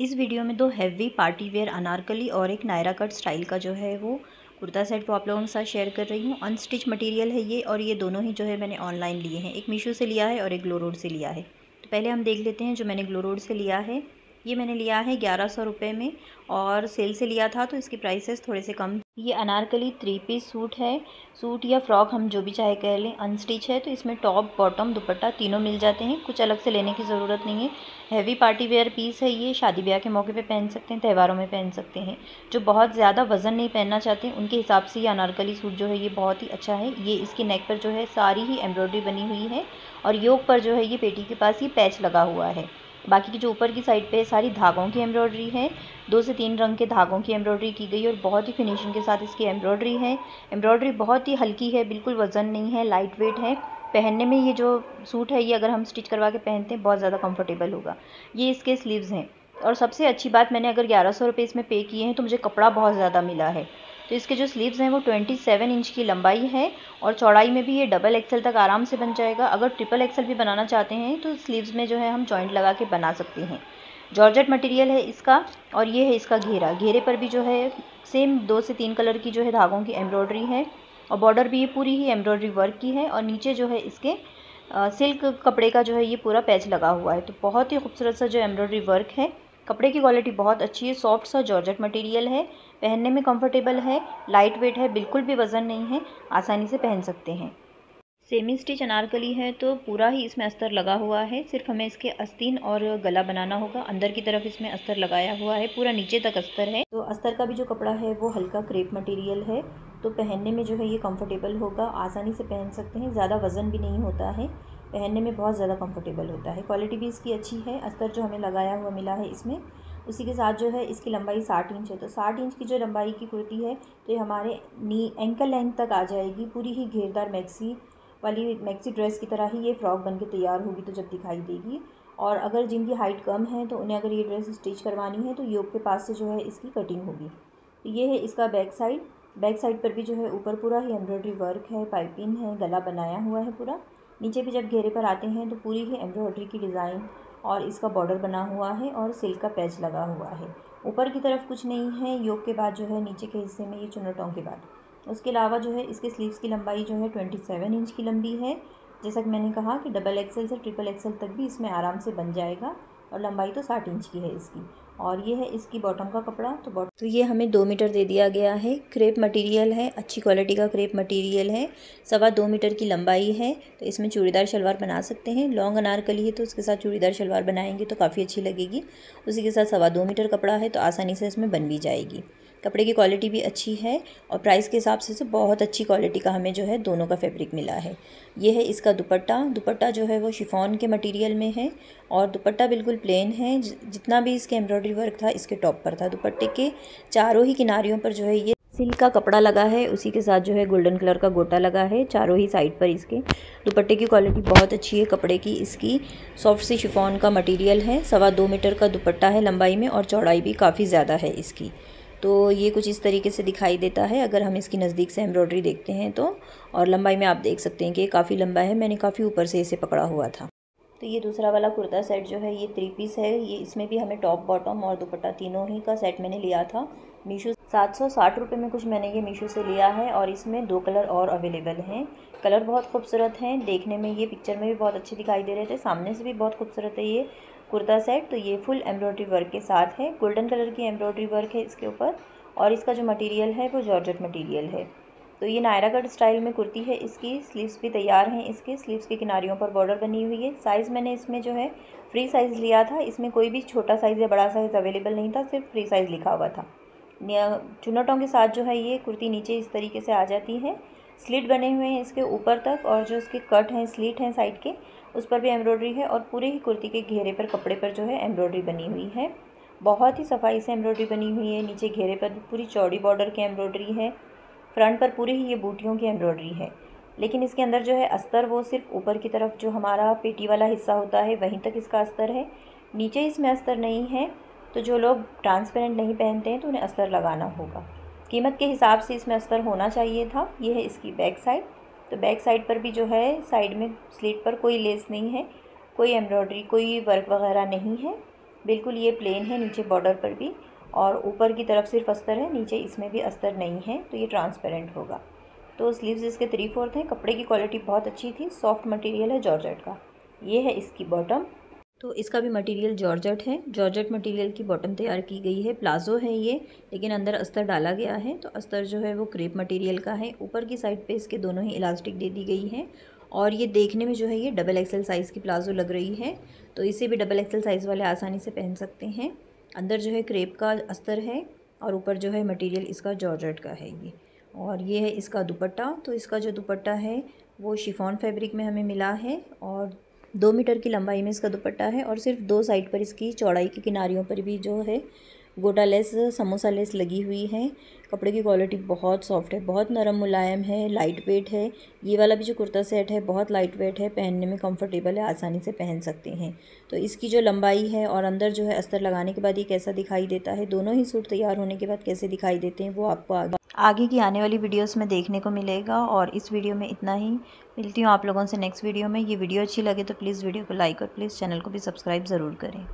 इस वीडियो में दो हैवी पार्टी वेयर अनारकली और एक नायरा कट स्टाइल का जो है वो कुर्ता सेट वो आप लोगों के साथ शेयर कर रही हूँ। अनस्टिच मटेरियल है ये और ये दोनों ही जो है मैंने ऑनलाइन लिए हैं। एक मीशो से लिया है और एक ग्लोरोड से लिया है। तो पहले हम देख लेते हैं जो मैंने ग्लोरोड से लिया है। ये मैंने लिया है ग्यारह सौ रुपये में और सेल से लिया था तो इसकी प्राइसेस थोड़े से कम ये अनारकली थ्री पीस सूट है। सूट या फ्रॉक हम जो भी चाहे कह लें अनस्टिच है तो इसमें टॉप बॉटम दुपट्टा तीनों मिल जाते हैं। कुछ अलग से लेने की ज़रूरत नहीं है। हैवी पार्टी वेयर पीस है ये। शादी ब्याह के मौके पे पहन सकते हैं, त्यौहारों में पहन सकते हैं। जो बहुत ज़्यादा वज़न नहीं पहनना चाहते, उनके हिसाब से ये अनारकली सूट जो है, ये बहुत ही अच्छा है। ये इसकी नेक पर जो है, सारी ही एम्ब्रॉयडरी बनी हुई है। और योग पर जो है, ये पेटी के पास ही पैच लगा हुआ है। बाकी की जो ऊपर की साइड पे सारी धागों की एम्ब्रॉयडरी है, दो से तीन रंग के धागों की एम्ब्रॉयडरी की गई और बहुत ही फिनिशिंग के साथ इसकी एम्ब्रॉयडरी है। एम्ब्रॉयडरी बहुत ही हल्की है, बिल्कुल वज़न नहीं है, लाइट वेट है। पहनने में ये जो सूट है, ये अगर हम स्टिच करवा के पहनते हैं, बहुत ज़्यादा कम्फर्टेबल होगा। ये इसके स्लीव्स हैं। और सबसे अच्छी बात मैंने अगर ग्यारह सौ रुपये इसमें पे किए हैं तो मुझे कपड़ा बहुत ज़्यादा मिला है। तो इसके जो स्लीव्स हैं वो ट्वेंटी सेवन इंच की लंबाई है और चौड़ाई में भी ये डबल एक्सल तक आराम से बन जाएगा। अगर ट्रिपल एक्सल भी बनाना चाहते हैं तो स्लीव्स में जो है हम जॉइंट लगा के बना सकते हैं। जॉर्जेट मटेरियल है इसका और ये है इसका घेरा। घेरे पर भी जो है सेम दो से तीन कलर की जो है धागों की एम्ब्रॉयडरी है और बॉर्डर भी ये पूरी ही एम्ब्रॉयडरी वर्क की है और नीचे जो है इसके आ, सिल्क कपड़े का जो है ये पूरा पैच लगा हुआ है। तो बहुत ही खूबसूरत सा जो एम्ब्रॉयडरी वर्क है। कपड़े की क्वालिटी बहुत अच्छी है सॉफ्ट सा जॉर्जेट मटेरियल है पहनने में कंफर्टेबल है लाइट वेट है, बिल्कुल भी वज़न नहीं है, आसानी से पहन सकते हैं। सेमी स्टिच अनारकली है तो पूरा ही इसमें अस्तर लगा हुआ है, सिर्फ़ हमें इसके अस्तीन और गला बनाना होगा, अंदर की तरफ़ इसमें अस्तर लगाया हुआ है, पूरा नीचे तक अस्तर है। तो अस्तर का भी जो कपड़ा है वो हल्का क्रेप मटेरियल है तो पहनने में जो है ये कंफर्टेबल होगा, आसानी से पहन सकते हैं, ज़्यादा वज़न भी नहीं होता है, पहनने में बहुत ज़्यादा कंफर्टेबल होता है। क्वालिटी भी इसकी अच्छी है, अस्तर जो हमें लगाया हुआ मिला है इसमें उसी के साथ जो है इसकी लंबाई साठ इंच है। तो साठ इंच की जो लंबाई की कुर्ती है तो ये हमारे नी एंकल लेंथ तक आ जाएगी। पूरी ही घेरदार मैक्सी वाली मैक्सी ड्रेस की तरह ही ये फ्रॉक बन के तैयार होगी तो जब दिखाई देगी। और अगर जिनकी हाइट कम है तो उन्हें अगर ये ड्रेस स्टिच करवानी है तो योग के पास से जो है इसकी कटिंग होगी। तो ये है इसका बैक साइड बैक साइड पर भी जो है ऊपर पूरा ही एम्ब्रॉयडरी वर्क है पाइपिंग है, गला बनाया हुआ है पूरा। नीचे भी जब घेरे पर आते हैं तो पूरी ही एम्ब्रॉयडरी की डिज़ाइन और इसका बॉर्डर बना हुआ है और सिल्क का पैच लगा हुआ है। ऊपर की तरफ़ कुछ नहीं है योग के बाद जो है, नीचे के हिस्से में ये चुनटों के बाद। उसके अलावा जो है, इसके स्लीव्स की लंबाई जो है ट्वेंटी सेवन इंच की लंबी है। जैसा कि मैंने कहा कि डबल एक्सेल से ट्रिपल एक्सल तक भी इसमें आराम से बन जाएगा। और लंबाई तो साठ इंच की है इसकी। और ये है इसकी बॉटम का कपड़ा तो बॉटम तो ये हमें दो मीटर दे दिया गया है। क्रेप मटेरियल है, अच्छी क्वालिटी का क्रेप मटेरियल है। सवा दो मीटर की लंबाई है तो इसमें चूड़ीदार शलवार बना सकते हैं। लॉन्ग अनारकली है तो उसके साथ चूड़ीदार शलवार बनाएँगे तो काफ़ी अच्छी लगेगी। उसी के साथ सवा दो मीटर कपड़ा है तो आसानी से इसमें बन भी जाएगी। कपड़े की क्वालिटी भी अच्छी है और प्राइस के हिसाब से बहुत अच्छी क्वालिटी का हमें जो है दोनों का फैब्रिक मिला है। ये है इसका दुपट्टा। दुपट्टा जो है वो शिफॉन के मटेरियल में है और दुपट्टा बिल्कुल प्लेन है। जितना भी इसके एम्ब्रॉयडरी वर्क था, इसके टॉप पर था। दुपट्टे के चारों ही किनारियों पर जो है ये सिल्क का कपड़ा लगा है। उसी के साथ जो है गोल्डन कलर का गोटा लगा है चारों ही साइड पर इसके। दुपट्टे की क्वालिटी बहुत अच्छी है कपड़े की। इसकी सॉफ्ट सी शिफॉन का मटेरियल है। सवा दो मीटर का दुपट्टा है लंबाई में और चौड़ाई भी काफ़ी ज़्यादा है इसकी। तो ये कुछ इस तरीके से दिखाई देता है। अगर हम इसकी नज़दीक से एम्ब्रॉयडरी देखते हैं तो और लंबाई में आप देख सकते हैं कि काफ़ी लंबा है। मैंने काफ़ी ऊपर से इसे पकड़ा हुआ था। तो ये दूसरा वाला कुर्ता सेट जो है, ये थ्री पीस है। ये इसमें भी हमें टॉप बॉटम और दुपट्टा तीनों ही का सेट मैंने लिया था। मीशो सात सौ साठ रुपये में कुछ मैंने ये मीशो से लिया है और इसमें दो कलर और अवेलेबल हैं। कलर बहुत खूबसूरत हैं। देखने में, ये पिक्चर में भी बहुत अच्छे दिखाई दे रहे थे। सामने से भी बहुत खूबसूरत है ये कुर्ता सेट। तो ये फुल एम्ब्रॉयड्री वर्क के साथ है। गोल्डन कलर की एम्ब्रॉयड्री वर्क है इसके ऊपर और इसका जो मटेरियल है, वो जॉर्जेट मटेरियल है। तो ये नायरा कट स्टाइल में कुर्ती है इसकी। स्लीव्स भी तैयार हैं इसके। स्लीव्स के किनारियों पर बॉर्डर बनी हुई है। साइज़ मैंने इसमें जो है, फ्री साइज़ लिया था। इसमें कोई भी छोटा साइज़ या बड़ा साइज़ अवेलेबल नहीं था, सिर्फ़ फ्री साइज़ लिखा हुआ था। चुनटों के साथ जो है ये कुर्ती नीचे इस तरीके से आ जाती है। स्लिट बने हुए हैं इसके ऊपर तक और जो इसके कट हैं, स्लिट हैं साइड के, उस पर भी एम्ब्रॉयडरी है और पूरे ही कुर्ती के घेरे पर कपड़े पर जो है एम्ब्रॉयडरी बनी हुई है। बहुत ही सफ़ाई से एम्ब्रॉयडरी बनी हुई है। नीचे घेरे पर पूरी चौड़ी बॉर्डर की एम्ब्रॉयडरी है। फ्रंट पर पूरी ही ये बूटियों की एम्ब्रॉयडरी है। लेकिन इसके अंदर जो है अस्तर वो सिर्फ़ ऊपर की तरफ़ जो हमारा पेटी वाला हिस्सा होता है, वहीं तक इसका अस्तर है। नीचे इसमें अस्तर नहीं है। तो जो लोग ट्रांसपेरेंट नहीं पहनते हैं तो उन्हें अस्तर लगाना होगा। कीमत के हिसाब से इसमें अस्तर होना चाहिए था। ये है इसकी बैक साइड तो बैक साइड पर भी जो है साइड में स्लीट पर कोई लेस नहीं है। कोई एम्ब्रॉयडरी कोई वर्क वगैरह नहीं है। बिल्कुल ये प्लेन है, नीचे बॉर्डर पर भी। और ऊपर की तरफ़ सिर्फ़ अस्तर है, नीचे इसमें भी अस्तर नहीं है तो ये ट्रांसपेरेंट होगा। तो स्लीव्स इसके थ्री फोर्थ हैं। कपड़े की क्वालिटी बहुत अच्छी थी। सॉफ्ट मटेरियल है जॉर्जेट का। ये है इसकी बॉटम तो इसका भी मटेरियल जॉर्जेट है। जॉर्जेट मटेरियल की बॉटम तैयार की गई है। प्लाजो है ये, लेकिन अंदर अस्तर डाला गया है। तो अस्तर जो है वो क्रेप मटेरियल का है। ऊपर की साइड पे इसके दोनों ही इलास्टिक दे दी गई है। और ये देखने में जो है ये डबल एक्सल साइज़ की प्लाजो लग रही है। तो इसे भी डबल एक्सल साइज़ वाले आसानी से पहन सकते हैं। अंदर जो है क्रेप का अस्तर है और ऊपर जो है मटेरियल इसका जॉर्जट का है ये। और ये है इसका दुपट्टा। तो इसका जो दुपट्टा है वो शिफॉन फैब्रिक में हमें मिला है और दो मीटर की लंबाई में इसका दुपट्टा है और सिर्फ़ दो साइड पर इसकी चौड़ाई की किनारियों पर भी जो है, गोटा लेस, समोसा लेस लगी हुई है। कपड़े की क्वालिटी बहुत सॉफ्ट है, बहुत नरम मुलायम है, लाइट वेट है। ये वाला भी जो कुर्ता सेट है, बहुत लाइट वेट है, पहनने में कंफर्टेबल है, आसानी से पहन सकते हैं। तो इसकी जो लंबाई है और अंदर जो है अस्तर लगाने के बाद ये कैसा दिखाई देता है, दोनों ही सूट तैयार होने के बाद कैसे दिखाई देते हैं, वो आपको आगे आगे की आने वाली वीडियोस में देखने को मिलेगा और इस वीडियो में इतना ही। मिलती हूँ आप लोगों से नेक्स्ट वीडियो में। ये वीडियो अच्छी लगे तो प्लीज़ वीडियो को लाइक और प्लीज़ चैनल को भी सब्सक्राइब ज़रूर करें।